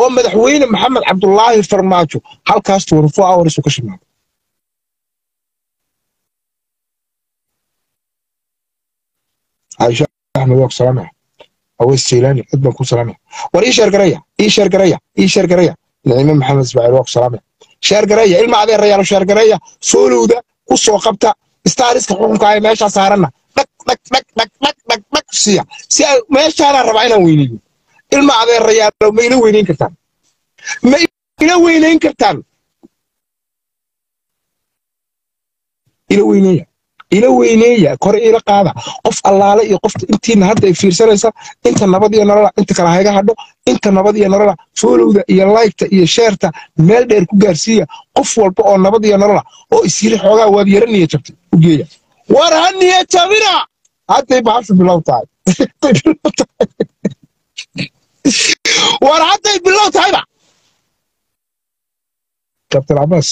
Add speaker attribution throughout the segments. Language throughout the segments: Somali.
Speaker 1: oo madaxweyne maxamed cabdulaahi farmaajo halkaas twenty-four hours ka shimaaday caaisha axmed waa ku salaamaya aweys cid baan ku salaamaya war ii sheergaraya ii sheergaraya ii sheergaraya naciime maxamed ismaaciil waa ku salaamaya sheergaraya ilma adeerayaalo sheergaraya soolowda ku soo qabta staariska xukunka ay meeshaa saaranna dhag dhag dhag dhag dhag dhag dhag siiya si ay meeshaanaan rabaa inaan weyneeyo ilma adeerayaalo ma ila weynayn kartaan. Ma ila weynayn kartaan. Ila weyneeya. Ila weyneeya. Kore ila qaada. Qof allaale iyo qofta intiina hadda ay fiirsanaysa inta nabad iyo nolola inta kale hayga hadho inta nabad iyo nolola folowda iyo laygta iyo sheerta meel dheer ku gaarsiiya qof walba oo nabad iyo nolola oo isyiri xoogaa waad yara niya jabtay u geeya. War ha niya jabina! Hadday bahashu bilow tahay war hadday bilow tahayba kabtan cabaas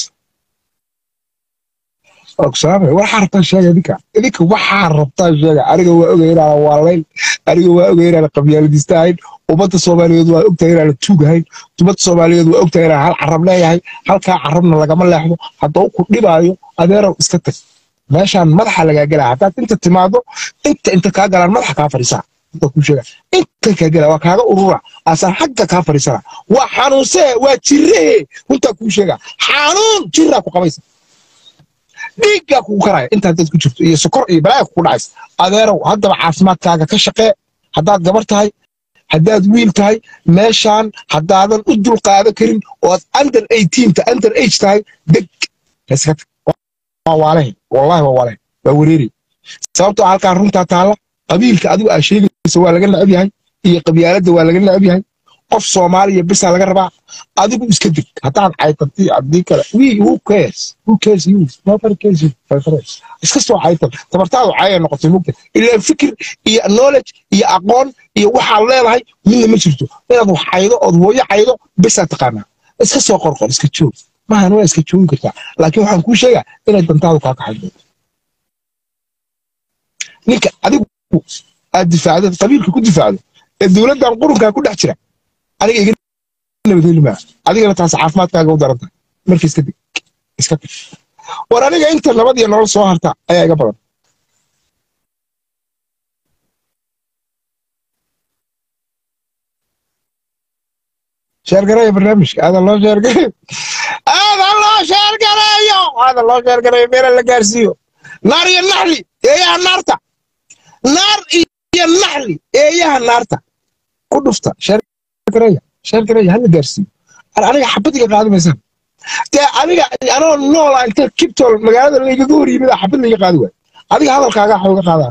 Speaker 1: ogsaame waxaa rabtaa sheega idinka. Idinka waxaa rabtaa sheega aniga waa ogay inaana waalayn aniga waa ogay inaana qabyaaladiista ahayn. Ummadda soomaaliyeed waa ogtahay inaana tuug ahayn. Ummadda soomaaliyeed waa ogtahay inaan hal carab leeyahay. Halkaa carabna lagama leexdo. Haddoo ku dhibaayo adeerow iska tag. Meeshaan madaxa lagaa gelaa haddaad inta timaado inta inta kaa galaan madaxa kaa fadhiisaa inta gelaa waa kaaga urura. Asaan xagga kaa fadhiisana. Waa xanuunsee waa jirrehe runtaa kuu sheega xanuun jirraa ku qabaysa. Dhiiggaa kugu karaya intaad dad ku jirto iyo sokor iyo balaaya kugu dhacaysa. Adeerow haddaba caafimaadkaaga ka shaqee. Haddaad gabar tahay haddaad wiil tahay meeshaan haddaadan u dulqaadan karin oo aad under eighteenta under age tahay deg. Waa waalehe wallahi waa waalehe waa wareeri. Sababtoo halkaa runtaa taalla qabiilka adigu aa sheegaysa waa laga necab yahay iyo qabyaaladda waa laga necab yahay. Qof soomaaliya bisaa laga rabaa. Adigu iska deg haddaad caytanti haddii kale. Iska soo caytan tabartaadu caya noqotay mugta ilaa fikir iyo knowledge iyo aqoon iyo waxaad leedahay midna ma jirto. Inaad wax caydo ood hooyo caydo bisaa taqaanaa. Iska soo qorqor iska joog maahan waa iska joogi kartaa. Laakiin waxaan kuu sheegaa inay dantaadu kaa kaxay doonto. Ninka adigu aad difaacdo qabiilka ku difaacdo ee dowladdan qurunkaa ku dhex jira aniga iga nabadheli maa adigana taas caafimaadkaaga u daran tahay iska dig iska tag war aniga inta nabad iyo nolol soo harta ayaa iga badan sheergareeya barnaamijka aadan loo sheergareeyo aadan loo sheergareeyo aadan loo sheergareeyo meela la gaarsiiyo naar iyo naxli eeyaha naarta naar iyo naxli eeyaha naarta. Ku dhufta sheergareeya hala gaarsiiyo aniga xabadiga qaadimaysaa dee aniga anoo noola inta kibtol magaalada lagaga hor yimid xabad laga qaadi waayo adiga hadalkaaga uga qaadaa.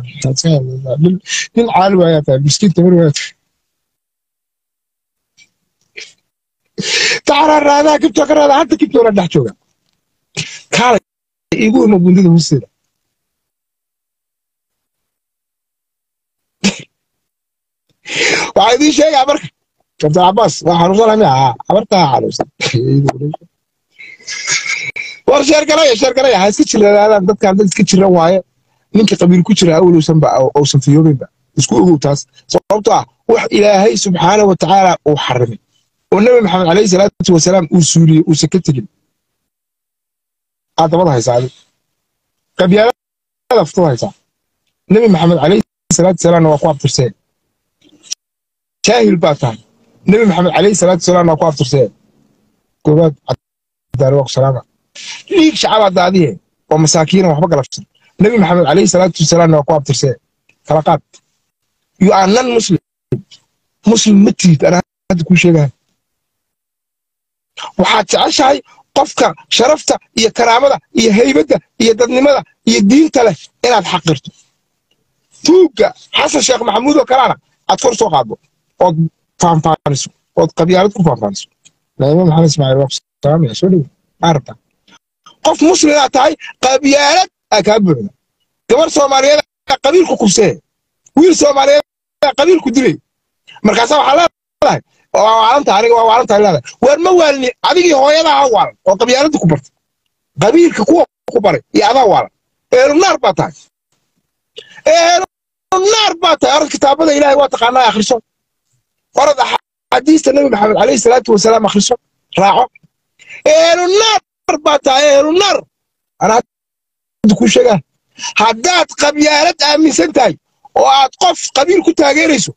Speaker 1: Nin caali waayaa tahay miskiin tamar waayaa tahay taxaraa raadaa kibtol ka raadaa hadda kibtola dhex jooga. Kaalay igu ima bundida hoosteeda waxaa idiin sheegaa marka kabtan cabaas waa xanuunsanaa miya abartaa xanuunsan war sheergalaya sheergalaya ha iska jiradaadaan dadkaan dad iska jiran waaye ninka qabiil ku jira awlowsan ba uusan isku ogow taas sababtoo ah wax ilaahay subxaana wa tacaala uu xarimay oo nabi maxamed calayhi salaatu wasalaam uu suuliyey uusan ka tegin aad dabada haysaa adig qabyaalada ftada haysaa nabi maxamed calayhi salaatu wasalaamna waa ku abtirsee jaahil baa tahay nabi maxamed calayhi salaatu wasalaam waa ku abtirsee goobaad daarwaq salaama dhiig shacabaad daadiye oo masaakiina waxba galabsan nabi maxamed calayhi salaatu wasalaamna ku abtirsee kala qaad you are non muslim. Muslim ma tihid anaa hadda kuu sheegahay waxaad jeceshahay qofka sharafta iyo karaamada iyo haybadda iyo dadnimada iyo diinta leh inaad xaqirto tuugga xasan sheekh maxamuud oo kalena aad kor soo qaaddo ood faanfaaniso ood qabyaalad ku faanfaaniso naima maxamed ismaaciil waqsalaamaya soo dhowo maarabta qof muslimaa tahay qabyaalad aa kaa buuxda. Gabar soomaaliyeed qabiilku kubsee. Wiil soomaaliyeed qabiilku dilay. Markaasa waxaa leedahay waa waalanta aniga waa waalanta leedahay waar ma waalini adigii hooyadaa ha waalan oo qabyaaladda ku bartay. Qabiilka kuwa ku baray iyo adaa waalan eelunaar baa tahay. Eelunaar baa tahay. Orad kitaabada ilaahay waa taqaanaa akhriso orad axaadiista nabi maxamed calayhi salaatu wasalaam akhriso raaco ehlunaar baa tahay ehlunaar anaa ku sheegaa haddaad qabyaalad aaminsan tahay oo aad qof qabiil ku taageerayso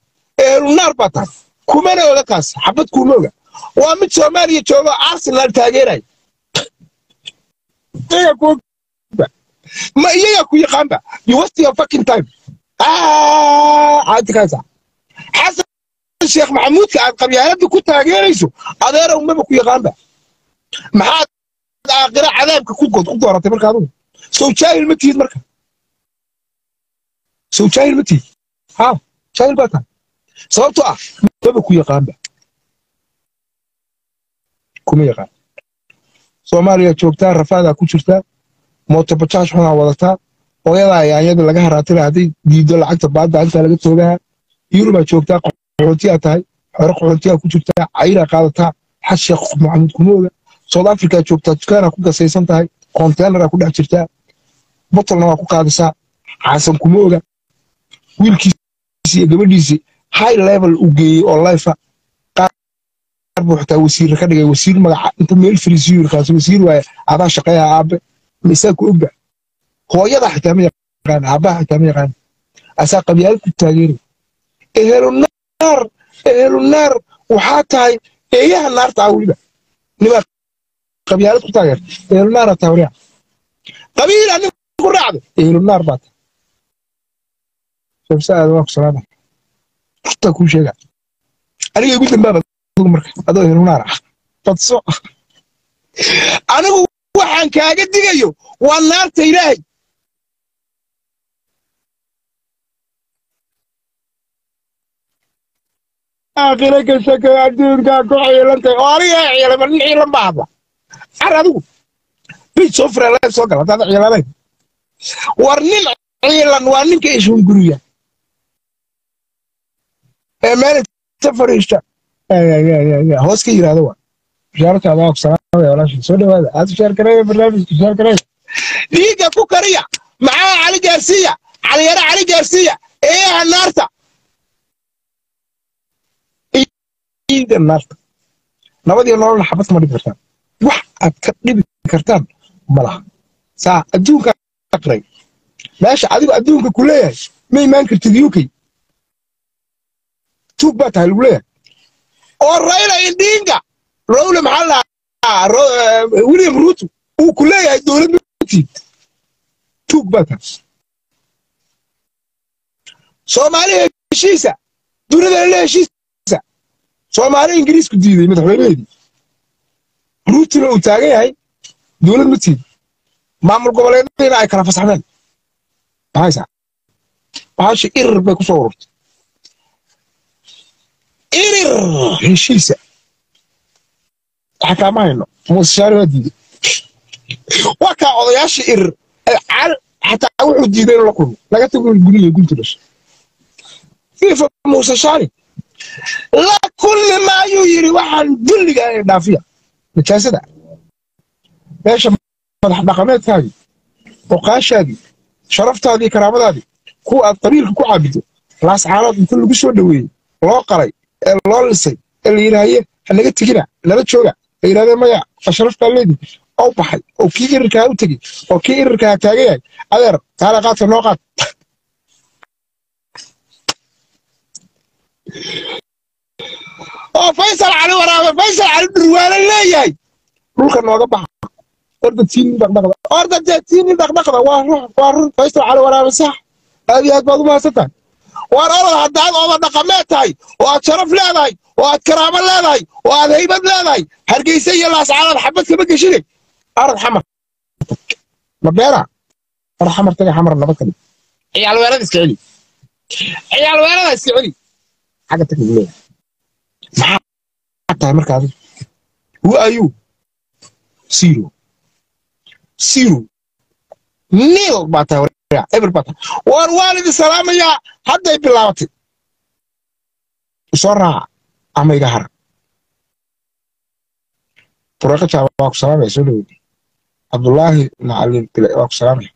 Speaker 1: ehlunaar baa tahay kumana oga kaas xabad kuma oga waa mid soomaaliya joogo arsenal taageeraya ma iyaga ku yaqaanba you fucking time. caadikaasa xasan sheekh maxamuudka aad qabyaaladda ku taageerayso adeera umaba ku yaqaanba. Maxaad aakhira cadaabka ku dooratay marka adugu. Sow jaahil ma tihid marka. Sow jaahil ma tihid. Ha jaahil baa tahay. Sababtoo ah maba ku yaqaanba. Kuma yaqaan. Soomaaliya joogtaa rafaadaa ku jirtaa mootobajaaj xunaa wadataa hooyadaa yaanyada laga haraatila hadday diido lacagta baadda intaa laga toogaha yurubaa joogtaa qaxootiyaa tahay xore qaxootiyaa ku jirtaa cayraa qaadataa xas sheekh maxamuud kumooga south africa joogtaa dukaanaa ku gasaysan tahay konteenaraa ku dhex jirtaa botolna waa ku qaadisaa xasan kumooga wiilkiisi iyo gabadhiisi high level u geeyey oo lifa qaar buu xitaa wasiirra ka dhigay wasiir magaca inta meel fariisiyo yirkaas wasiir waaye adaa shaqeeya aabe misaa ku ogba hooyada xitaa ma yaqaan aabaha xitaa ma yaqaan asaa qabyaalad ku taageeri ehelunaar ehelunaar waxaa tahay eeyaha naarta ah weliba qabyaalad ku taageer ehelunaara tahay wariya qabiil anig ku raacdo ehelunaar baa tahay shabsa aada waa ku salaama rutaa kuu sheega aniga igu dambaaba marka adoo ehelunaar ah badso anigu waxaan kaaga digayo waa naarta ilaahay aakhira ka shakay adduunkaa ku ciilantay oo aniga ciilama nin ciilan baa hadla ar adigu bid soo leeb soo gal haddaad ciilanayn war nin ciilan waa ninka ishunguriya ee meel inta fadhiista hoos ka yiraahdo waa bishaarta adaa ku salaamaya soo dhawaada aad bishaar kareeya barnaamijka bishaar kareeya dhiigga ku kariya maxaa cali gaarsiiya caliyare cali gaarsiiya eeyaha naarta dhiigga naarta. Nabadiyo nololna xabad kama dhibi kartaan. Wax aad ka dhibi kartaan ma laha. Saa adduunka aqray. Meesha adigu adduunka ku leeyahay ma imaan kartid uk tuug baa tahay lagu leeyahay. Oo rayla indhiinga rowle maxaa lahaa william ruto uu ku leeyahay dowlad matiid tuug baa tahay. Soomaali heshiisa dunida la soomaali ingiriisku diiday madaxweynaheedii ruutuna uu taagan yahay dowlad matiid maamul goboleedyadiina ay kala fasaxmeen. Maxaysaa bahasha irir bay ku soo ururtay. Irir! Heshiisa. Xataa ma hayno muusashaari waa diiday. Waa kaa odayaasha irir xataa wuxuu diiday inuu la kulmo. Laga tago guriga gunti dhashay. Fifa muusashaari la kulmi maayuu yidhi waxaan dulliga dhaafiya. Najaasada meesha madax dhaqameedkaagii oqaashaadii sharaftaadii karaamadaadii kuwa aad qabiilka ku caabido laascaanood inta lagu soo dhoweeyey loo qalay ee loo lisay ee la yidhaahaye hanaga tegina nala jooga la yidhahdee maya sharaftaa leedi oo baxay oo kii irirkaa u tegey oo kii irirkaa taagan yahay adeer taale qaadka noo qaad oo faysal cali waraabe faysal cali durwaale leeyahay. Dhulka nooga baxa. Orda tiinin dhaqdhaqda. Orda dee tiinin dhaqdhaqda. Waa run waa run faysal cali waraabe sax. Aad iyo aad baad u mahadsantahay. Waar orod haddaad oda dhaqameed tahay oo aad sharaf leedahay oo aad karaamo leedahay oo aad haybad leedahay hargeysa iyo laascaanood xabad kama geshine. Arad xamar. Ma beera? Ar xamar taga xamar nabad kale ciyaal weerada iska celi. Ciyaal weerada iska celi xagga leeyahay. Maxaa tahay marka adigu? Who are you? Zero zero nil baa tahay eber baa tahay. War waan idin salaamayaa hadday bilaabatay. Isoo raaca ama iga hara buraqa jaaba waa ku salaamaya soo dhaweydi cabdullaahi macalin bile waa ku salaamaya.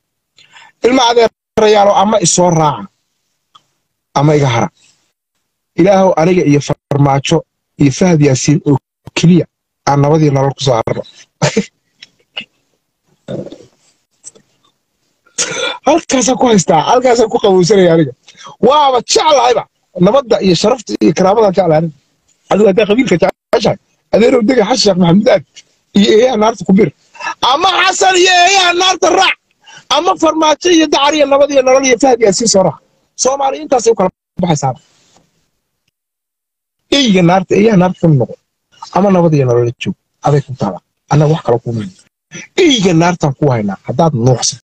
Speaker 1: Ilma adeerayaalo ama isoo raaca ama iga hara ilaahow aniga iyo farmaajo iyo fahad yaasiin oo keliya aan nabadii nolol ku soo arro halkaasaan ku haystaa halkaasaan ku qabowsanaya aniga waaba jeclahayba nabadda iyo sharafta iyo karaamadan jeclahay aniga adigu haddaa qabiilka jeceshahay adeerow dega xasan sheekh maxamuud aad iyo eeyaha naarta ku bir ama xasan iyo eeyaha naarta raac ama farmaajo iyo dacar iyo nabad iyo nolol iyo fahad yaasiin soo raac. Soomaaliya intaasay u kala baxaysaa eyga naarta eeyaha naarta ka noqo ama nabad iyo nolol joog aday ku taala. Annaga wax kale kuma eyga naartaan ku haynaa haddaad nuuxsan